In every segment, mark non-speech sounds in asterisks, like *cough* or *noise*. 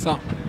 さん。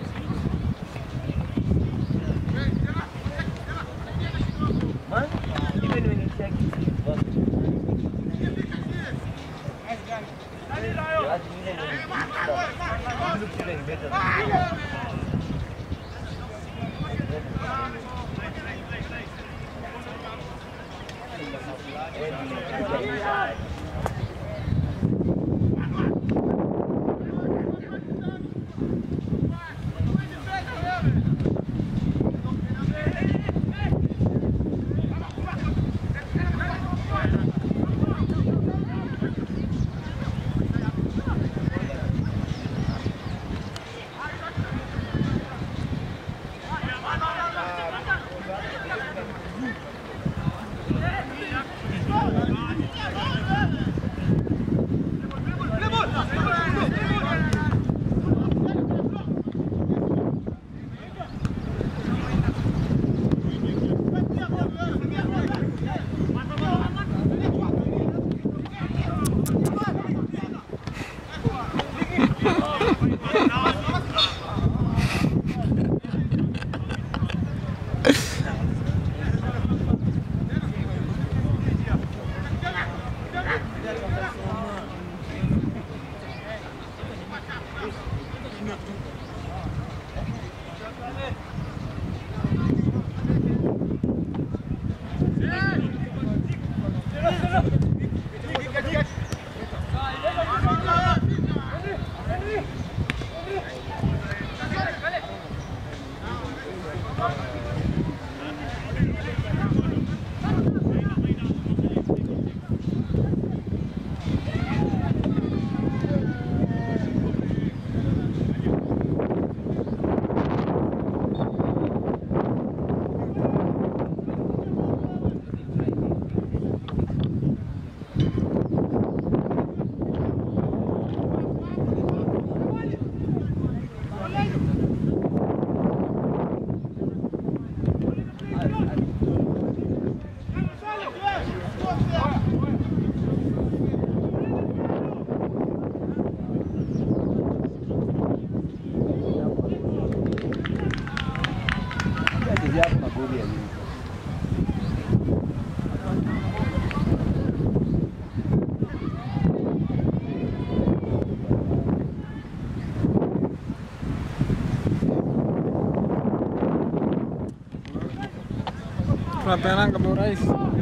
Tenang kebun rice.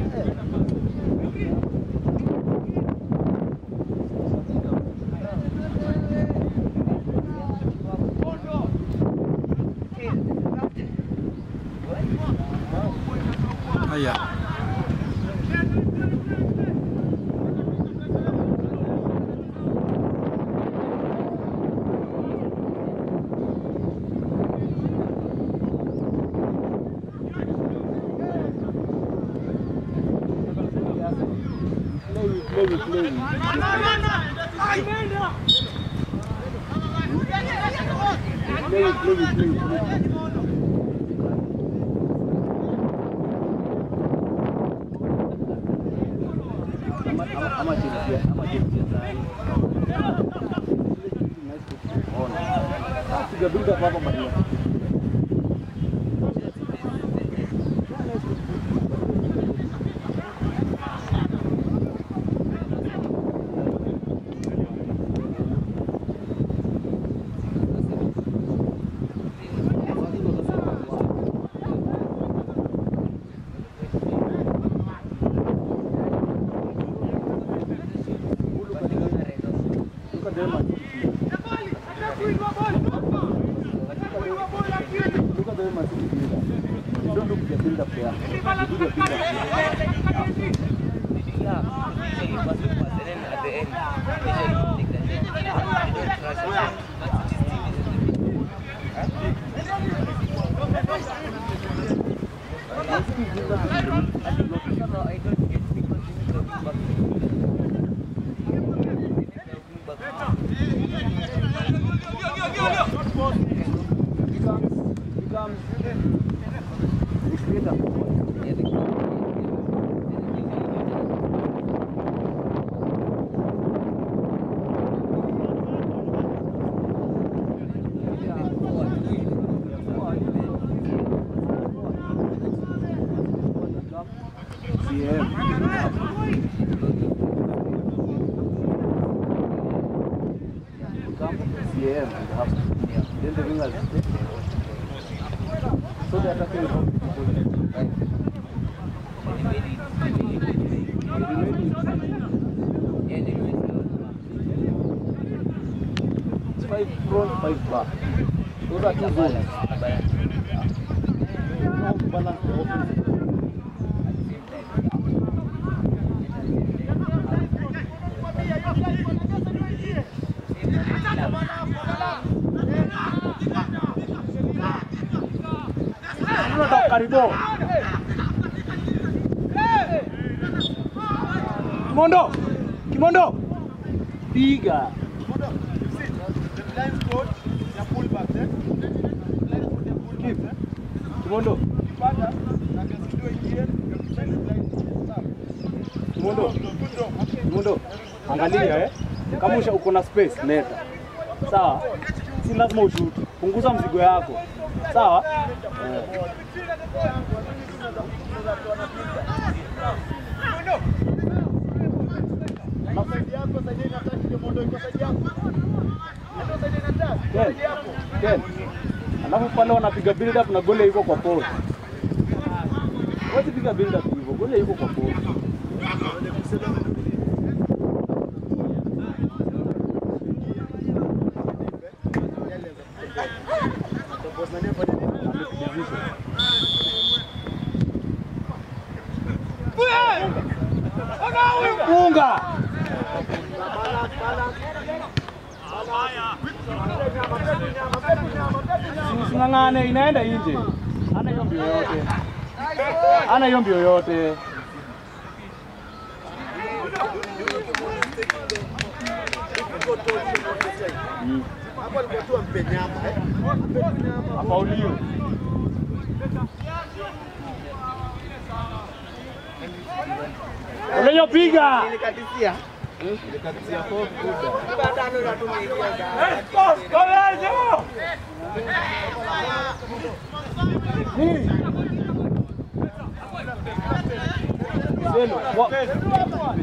Five dos outros. Não balançou. Kimondo. Kimondo. Diga. Angalia eh. Kama uko na space leta. Sawa? Si lazima ushuti. Punguza mzigo yako. Sawa? Eh. Ken, Ken. Alafu pale wanapiga build up na gole iko kwa post. Wasi piga build up hivyo, gole iko kwa post. hana hiyo mbio yote. Hapo alikuwa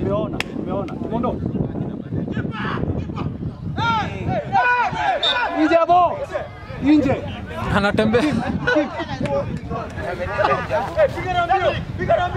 Umeona, umeona. Mondo. Nje hapo. Nje. Anatembea. Piga na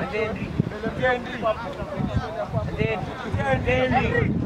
Atendi. Atendi. Atendi.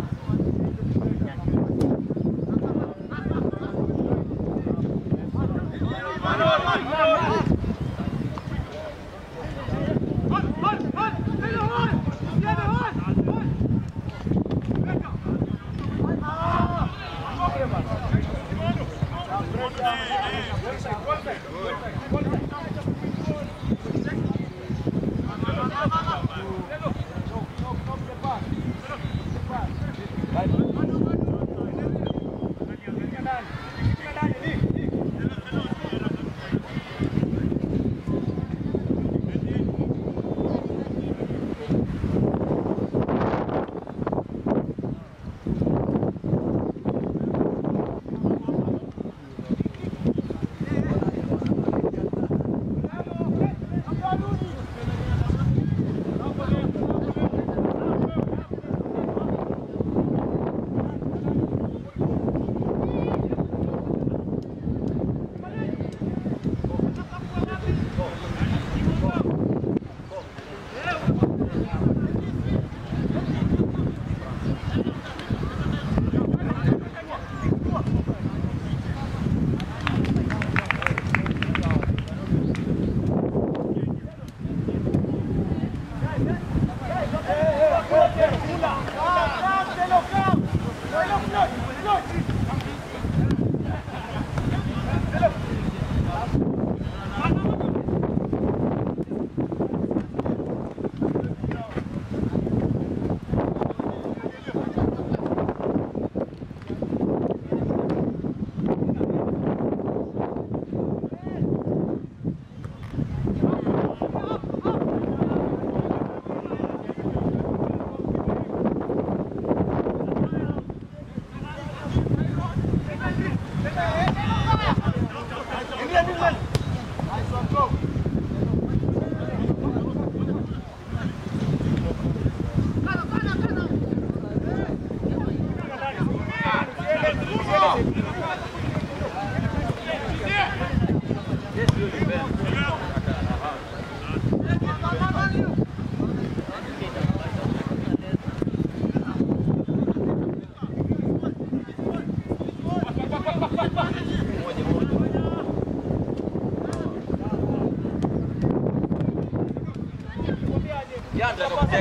Yanda da kuɗe,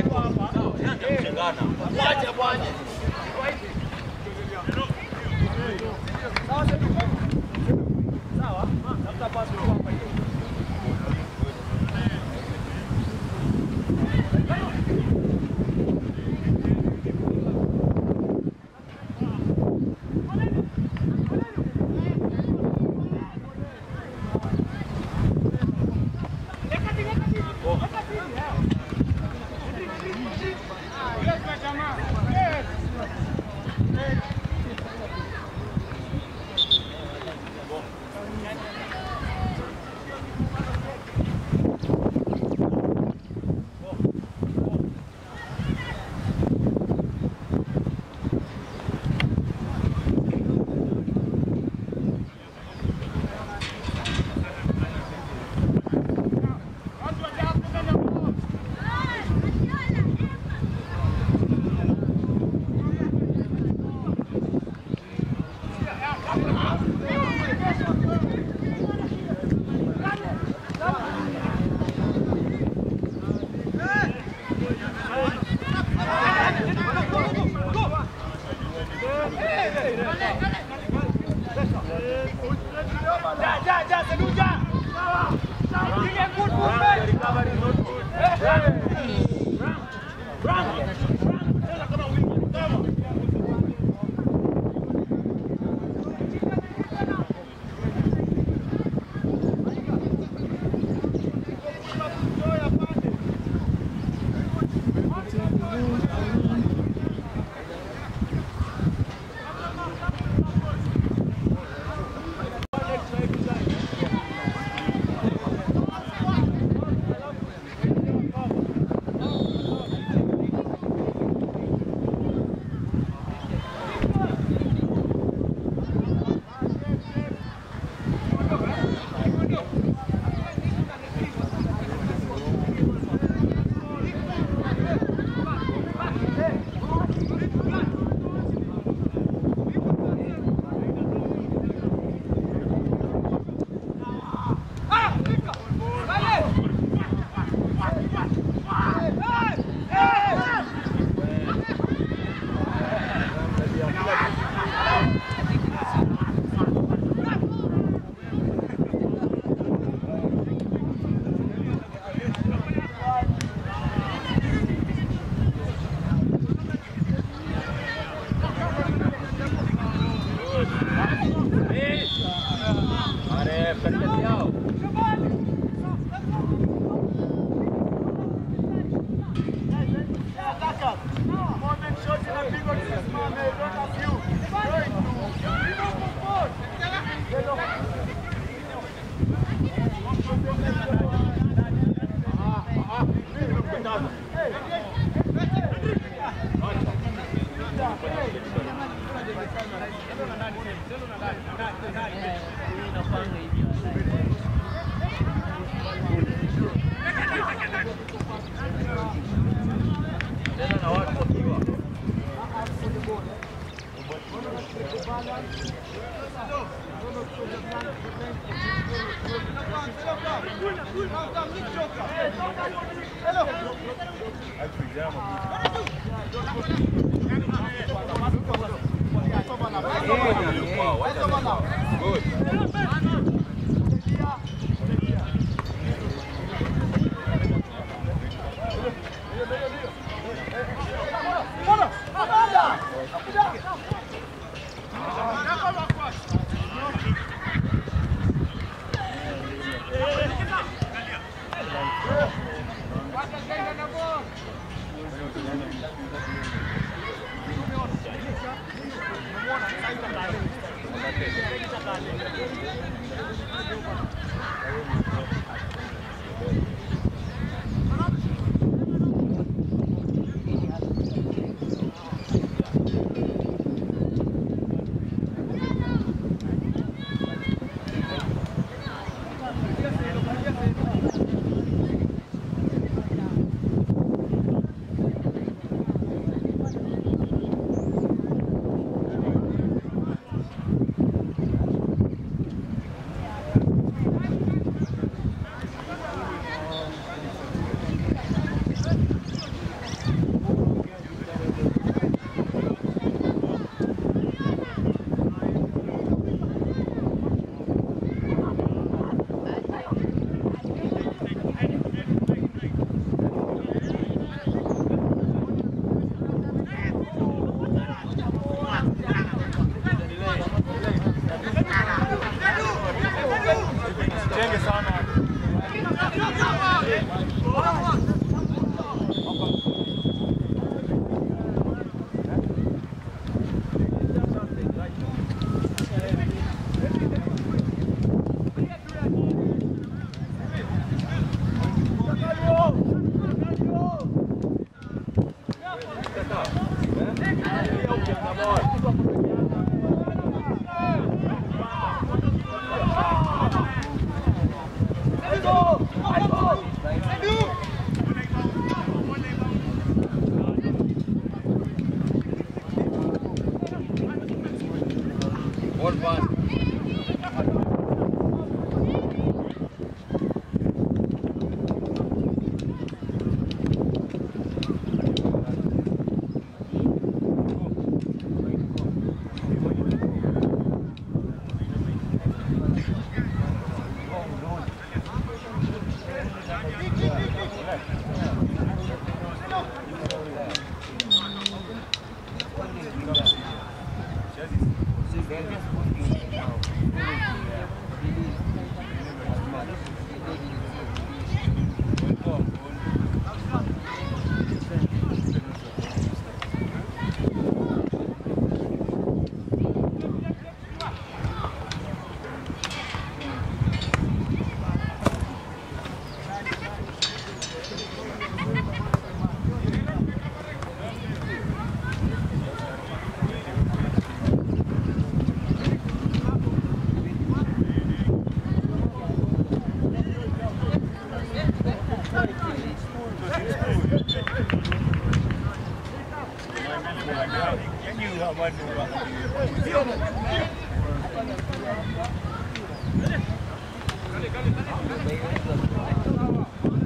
yanda da kuɗe gana, ba ce ba ne. Я не уговариваю. Галик, Галик, Галик, Галик.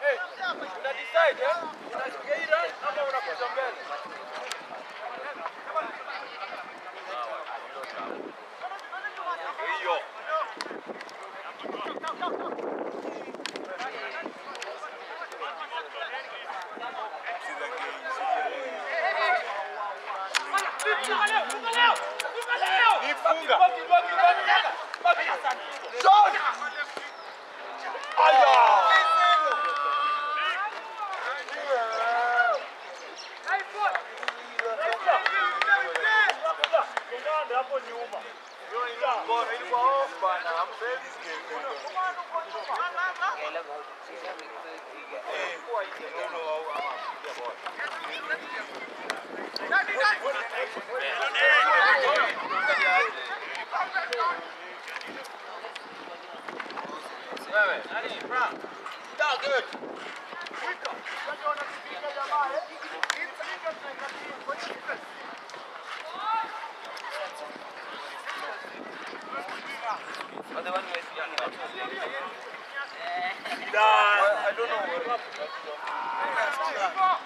Hey, una decide, eh? Una decide, eh? Ama una cosa mbele. I don't know. 鞠躬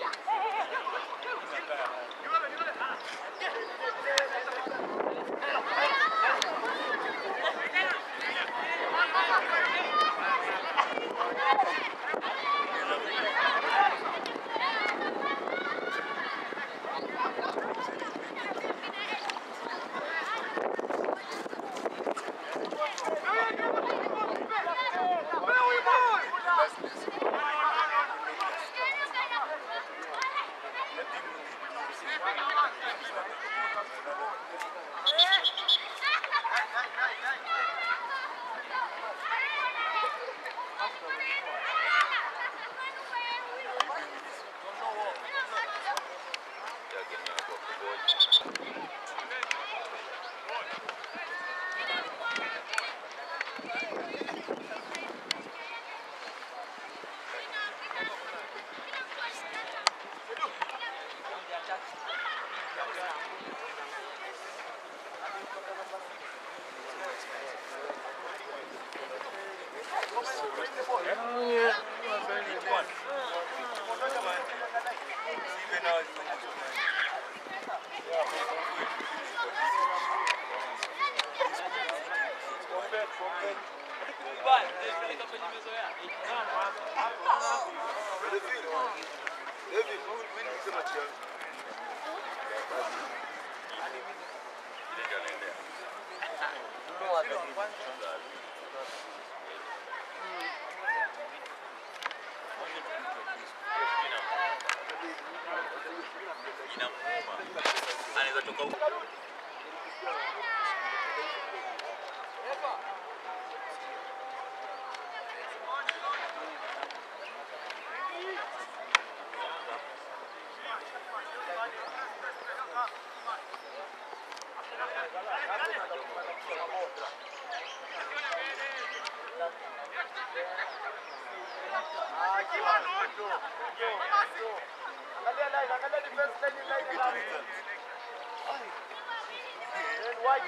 Yeah.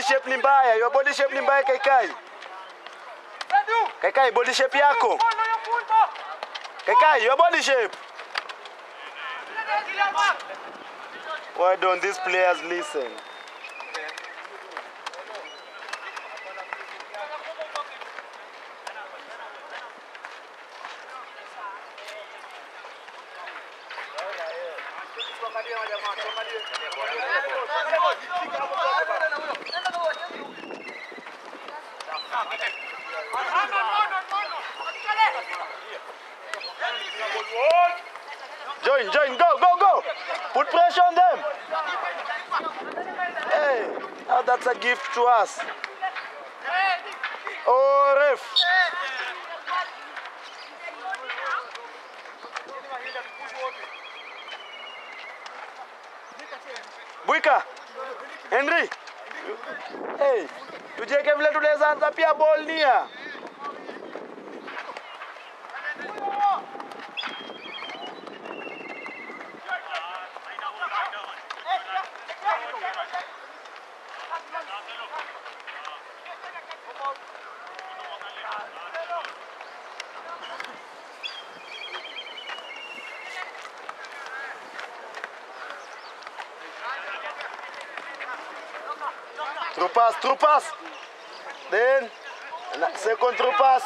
body shape ni mbaya. Your body shape ni mbaya Kaikai. Kaikai, body shape yako. Kaikai, your body shape. Why don't these players listen? To us. Oh, ref. Bwika. Henry. Hey, tujeke vile tunaweza anza pia ball nia. Through pass. Then, second through pass.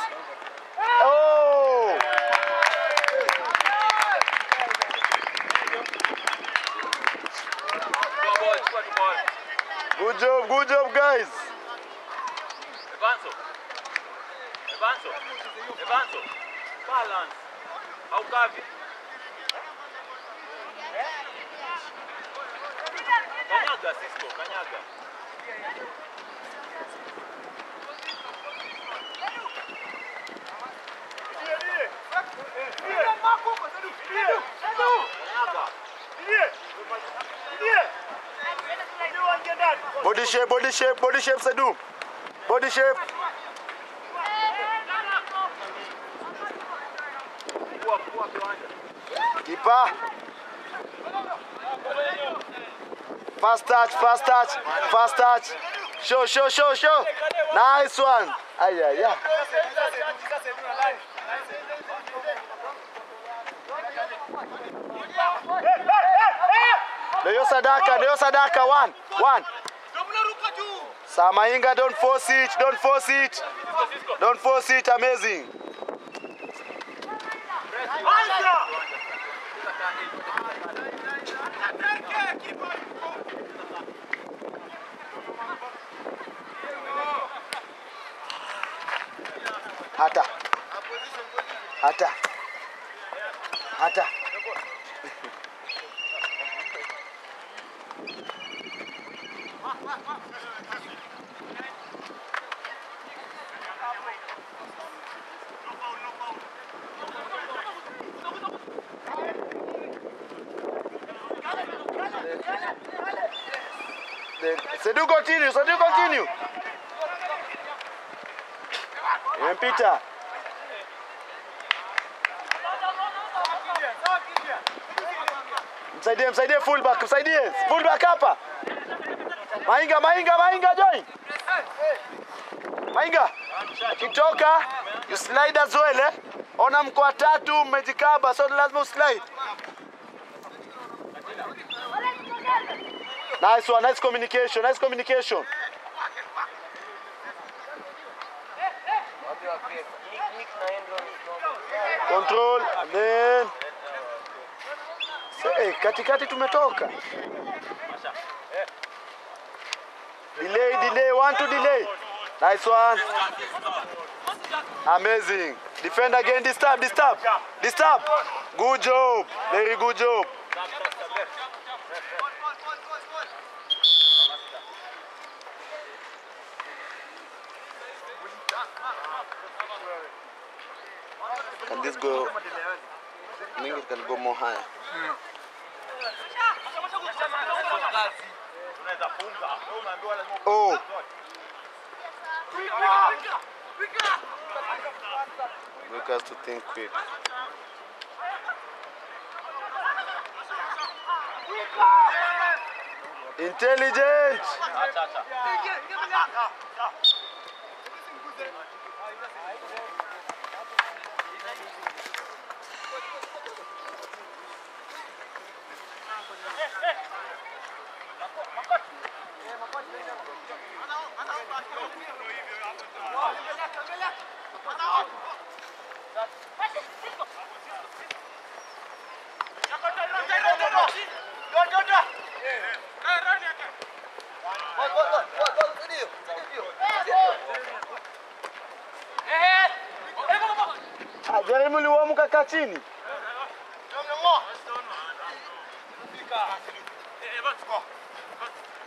Oh! Good job, good job, guys. Evanso. Evanso. Evanso. Balance. Haukavi. Kanyaga Cisco, kanyaga. Body shape, body shape, body shape, Sadu. Body shape. Keeper. Fast touch, fast touch, fast touch. Show, show, show, show. Nice one. Ay, ay, ay. Leo Sadaka, Leo Sadaka, one, one. Samainga, don't force it, don't force it. Don't force it, amazing. Hata. Mainga, Mainga, Mainga join. Mainga. Kitoka, you slide as well eh. Ona mko watatu mmejikaba, so lazima uslide. Nice one, nice communication, nice communication. Control, and then Hey, katikati tumetoka. Delay, delay, one to delay. Nice one. Amazing. Defend again, disturb, disturb. Disturb. Good job. Very good job. Can this go? I think it can go more higher. Unaweza hmm. Oh, Luke has to think quick. Intelligent.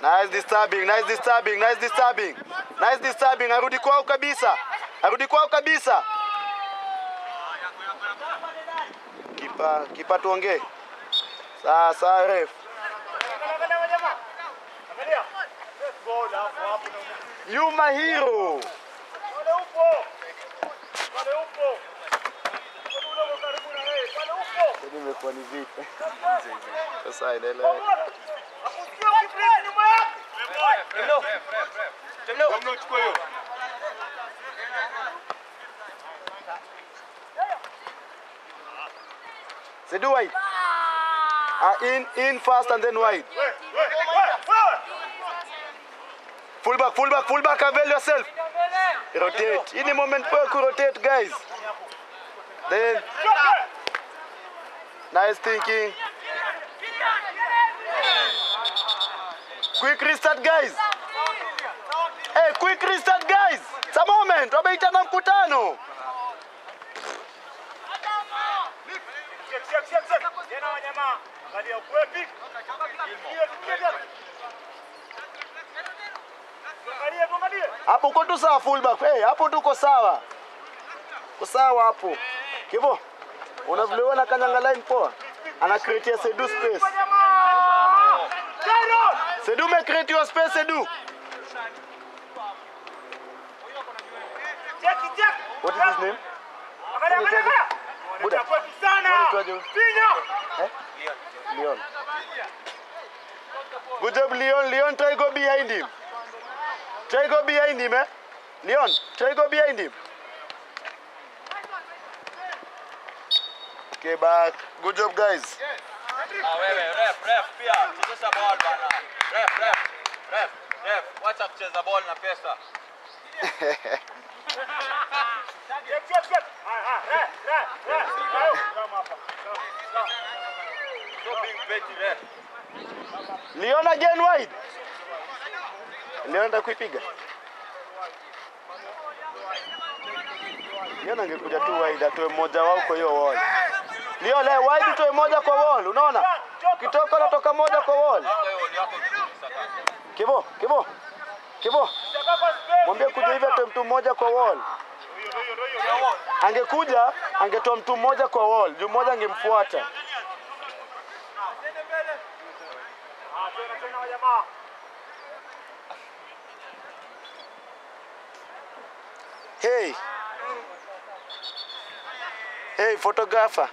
Nice disturbing, nice disturbing, nice disturbing. Nice disturbing. Arudi kwao kabisa. Arudi kwao kabisa. Kipa, kipa tuongee. Sawa ref. Yuma hero. Yaani imekuwa ni vipi? Sasa endelea. Say do wide. Uh, in, in fast and then wide. Full back, full back, full back, avail yourself. Rotate. In a moment poa ku rotate guys. Then nice thinking. Quick restart guys. Quick restart guys. It's a moment. Wameitana mkutano. Hapo uko tu sawa fullback. Hey, hapo tuko sawa. Uko sawa hapo. Kivo. Una vile wewe kanyanga line poa. Ana create Sedu space. Sedu me create your space Sedu. What is his name? Buda. Unaitwaje huyu? Eh? Leon. Good job Leon. Leon try go behind him. Try go behind him eh? Leon, try go behind him. Okay, back. Good job guys. Ah, wewe ref, ref pia chezesha ball bana. Ref, ref, ref, ref, wacha kucheza ball na pesa. *laughs* Liona Jane White. Liona kuipiga. Liona angekuja tu wide atoe mmoja wao kwa hiyo wall. Liona eh, wide toe moja kwa wall, unaona? Kitoka natoka moja kwa wall. Kibo, kibo. Kibo. Mwambie kuja hivi atoe mtu mmoja kwa wall. Angekuja angetoa mtu mmoja kwa wall, juu mmoja angemfuata. Hey. Hey, photographer.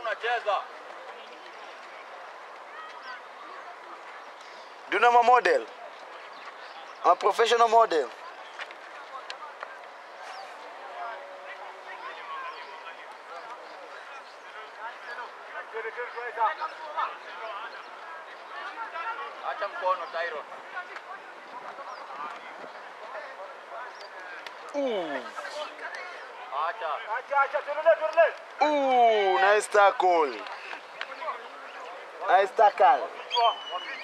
Unacheza. Even I'm a model. I'm a professional model. Uh, uh, acha mkono Acha. Acha acha nice tackle. Nice tackle.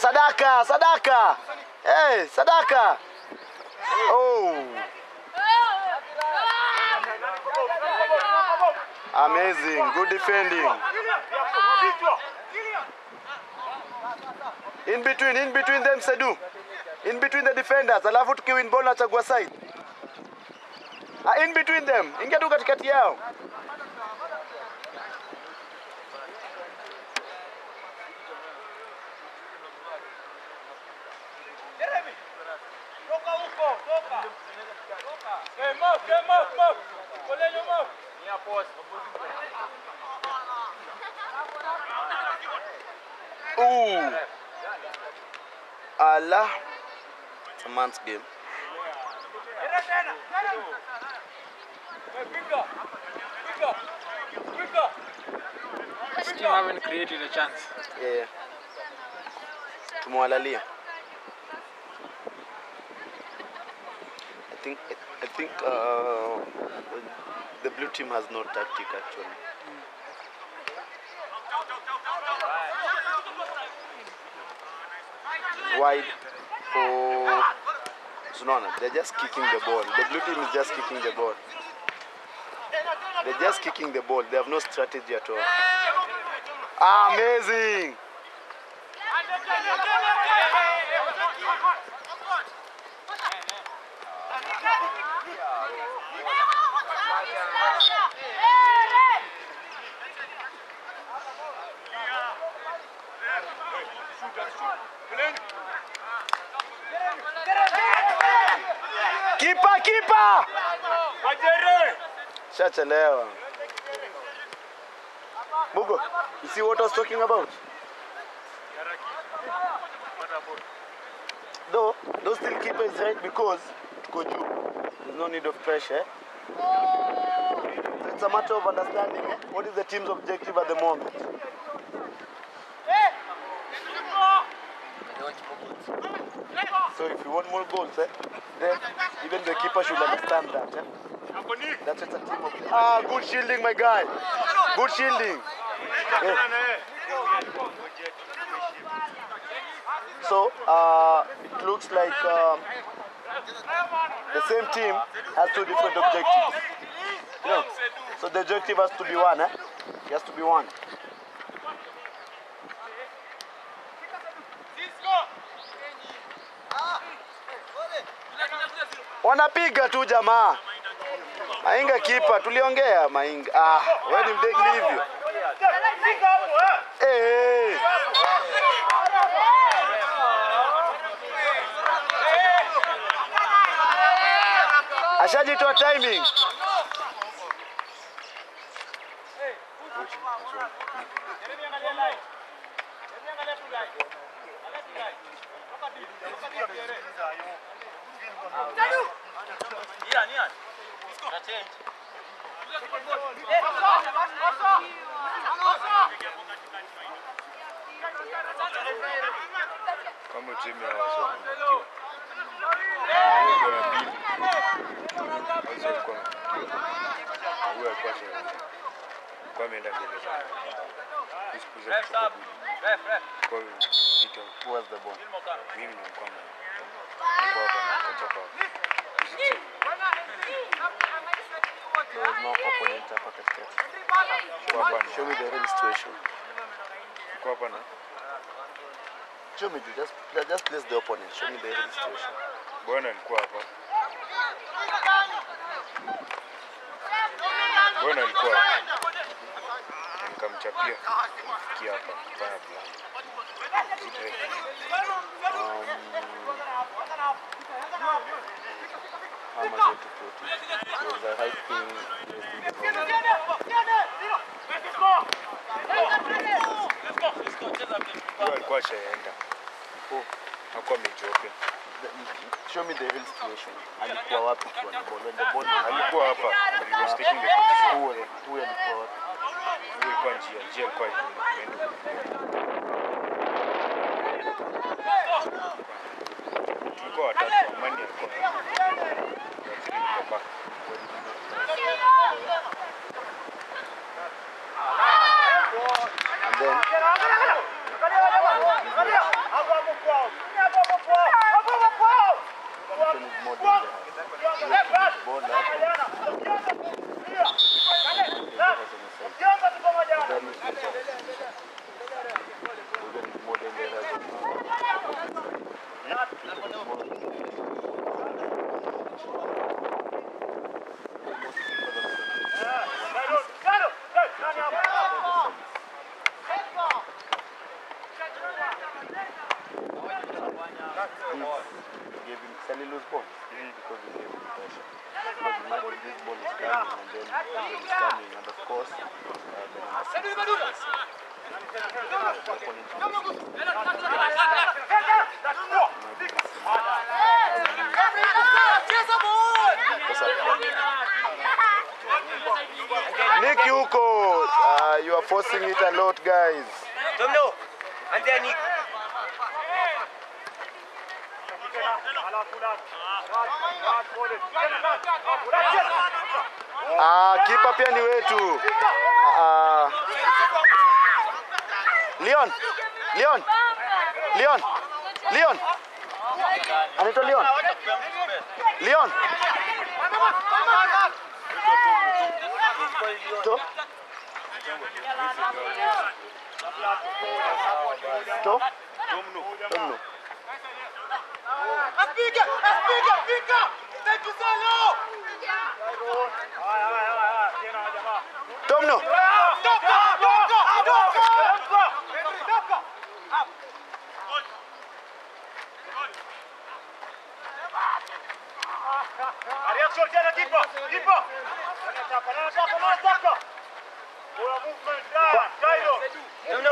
sadaka, sadaka. Hey, sadaka. Oh, amazing. Good defending. In between, in between them Sedu. In between the defenders. Alafu tukiwin ball nachagua side. Ah, in between them. Ingia tu katikati yao. It's game. Team haven't created a chance. Yeah. Tumewalalia. I think I think uh, the blue team has no tactic actually. Wide Sunona. They're just kicking the ball. The blue team is just kicking the ball. They're just kicking the ball. They have no strategy at all. Amazing! Kipa, kipa! Wajere. Shachelewa. Mugo, you see what I was talking about? Though, those still keeper is right because tuko juu. There's no need of pressure. So it's a matter of understanding eh? what is the team's objective at the moment. So if you want more goals, eh, then even the keeper should understand that. Eh? That's what a team of. Ah, good shielding, my guy. Good shielding. Yeah. So uh, it looks like um, the same team has two different objectives. You know, so the objective has to be one. Eh? It has to be one. Wanapiga tu jamaa. Mainga kipa, tuliongea Mainga. Ah, wewe ni mdegi hivyo. Eh. Ashajitoa timing. Na Show me, just just place the opponent. Show me the situation. bwana alikuwa hapa. Bwana alikuwa hapa. Nikamchapia kufikia hapa kufanya plan. Zile farmers had Bom, né? Kipa pia ni wetu. Ah, Leon, Leon, Leon, Leon. Anaitwa Leon. Leon. To? To? Tomno. Apiga, apiga, piga. Thank you, Salo. Tomno. Domno! Arriva sortiere Tipo! Tipo!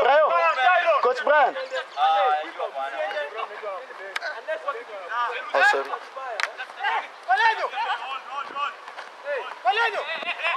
Bravo! Coach Brian! Awesome. Valenio! Valenio!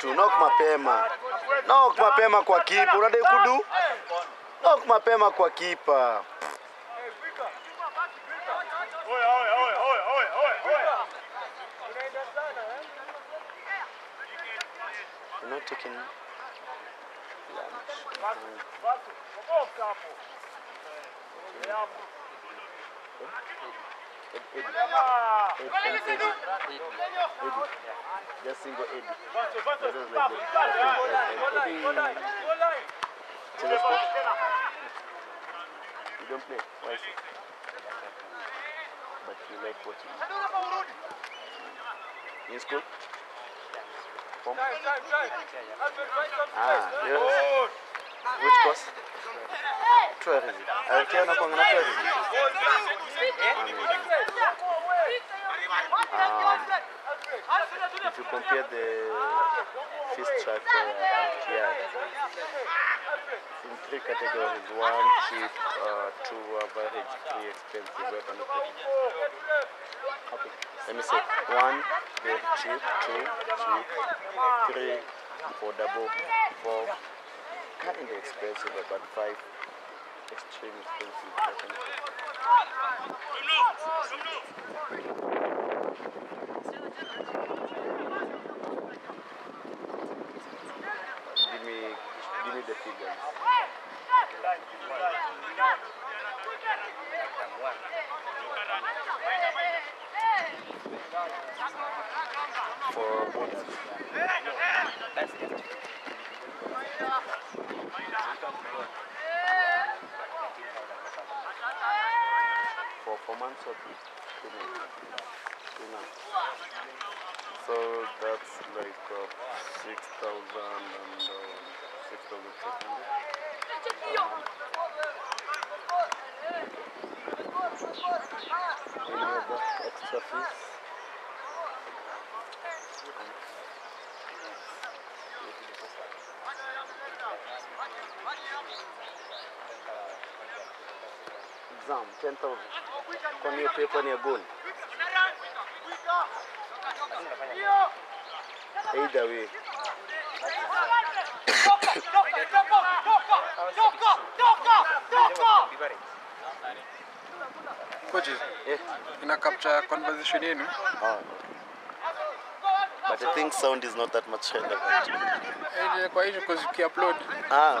tatu. Knock mapema, knock mapema kwa kipa, unadai kudu. Knock mapema kwa kipa. Not Just single Ed. That is like the- Eddie. Cheza sport? You don't play? Why is it? But you like watching. In school? Form? Ah, yes. Which course? Tourism. Alikia na kuangana tourism. Um, if you compare the fee structure at TI, in three categories, one cheap, uh, two average, three expensive. Where? Okay, let me say one cheap, two cheap, three affordable, four kind of expensive, but five extremely expensive. Give me, four months or. Months. So that's like uh, 6,000 and uh, 6,600. Any extra fees? Exam 10,000. Kwani hiyo paper ni ya gold? Either way. Coaches, Eh, ina capture conversation yenu. ah. But I think sound is not that much relevant. Eh, Kwa hiyo cause ukiupload Ah,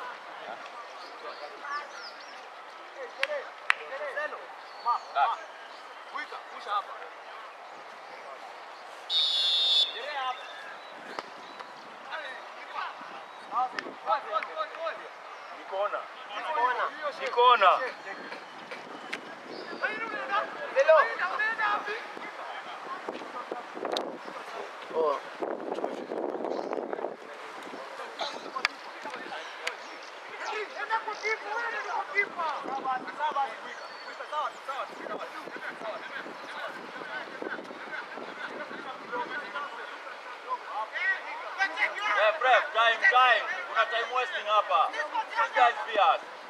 Icona, Icona, Icona. Oh. Bravo. Eh, prep, time, time. Wasting hapa. These guys fierce. Hivyo.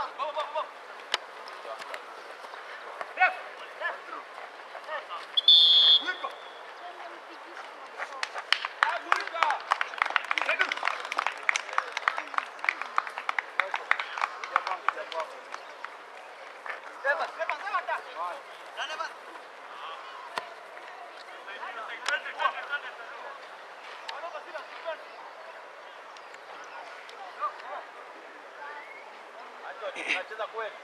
Vamos, vamos, vamos! That's the question.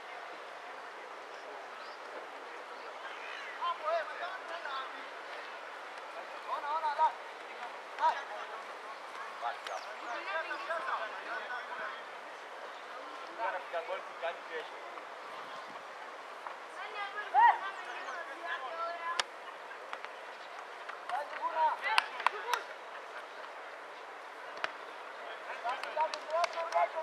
Stop.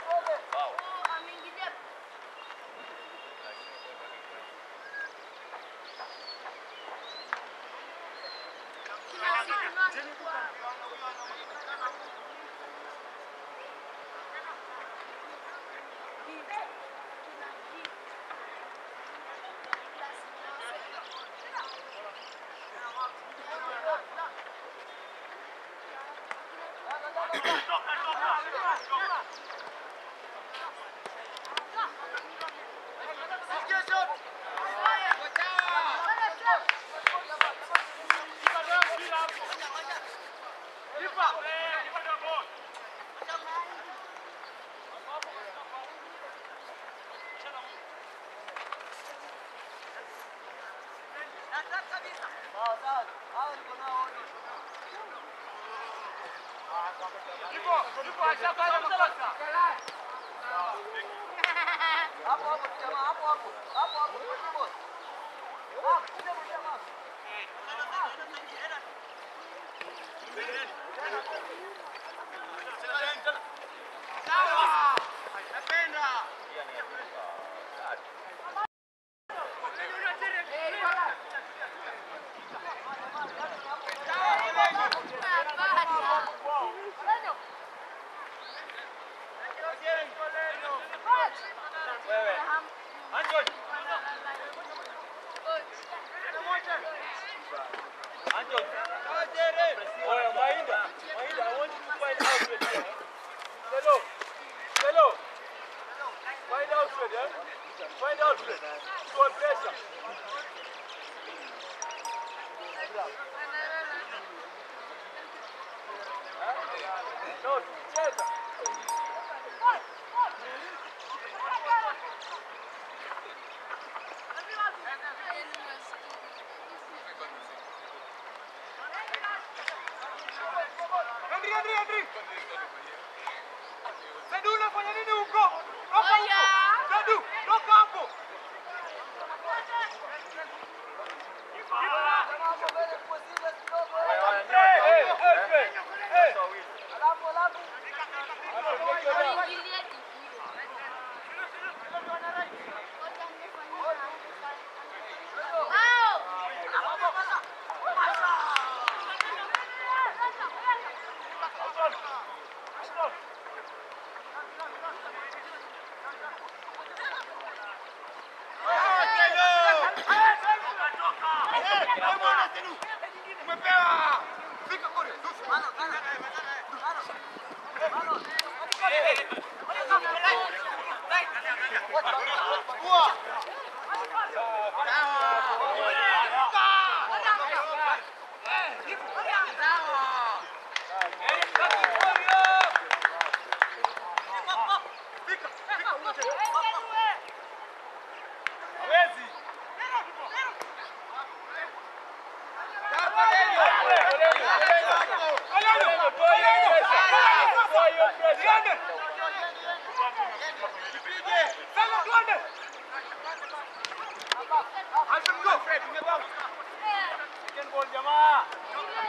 頑張れ!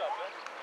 Chap, eh.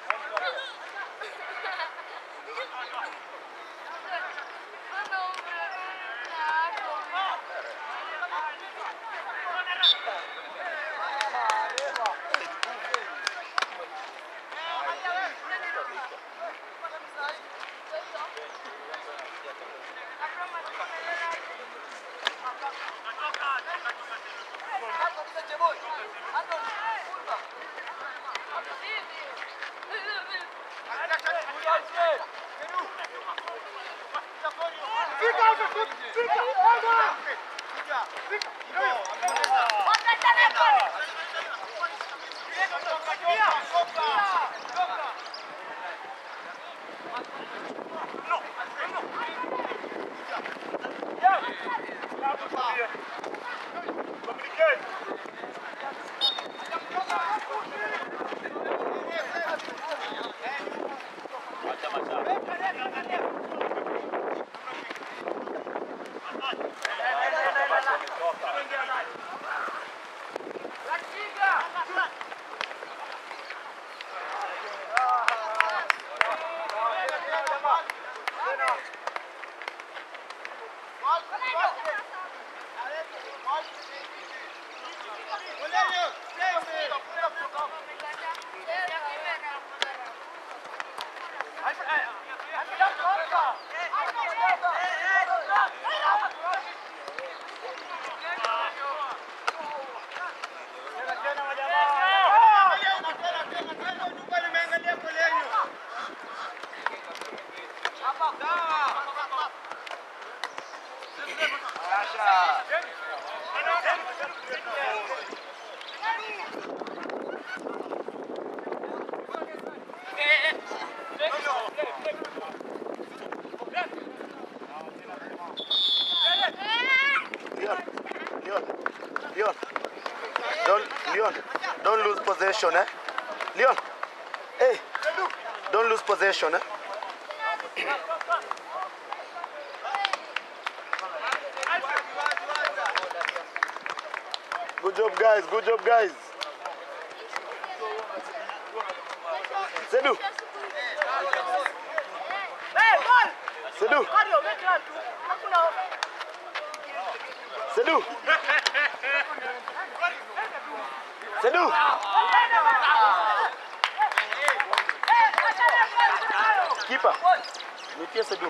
possession, eh? Leon, hey, don't lose possession, eh? Good job, guys. Good job, guys. Sedu. Sedu. C'est nous. C'est nous. Le pied c'est nous.